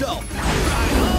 yourself. Right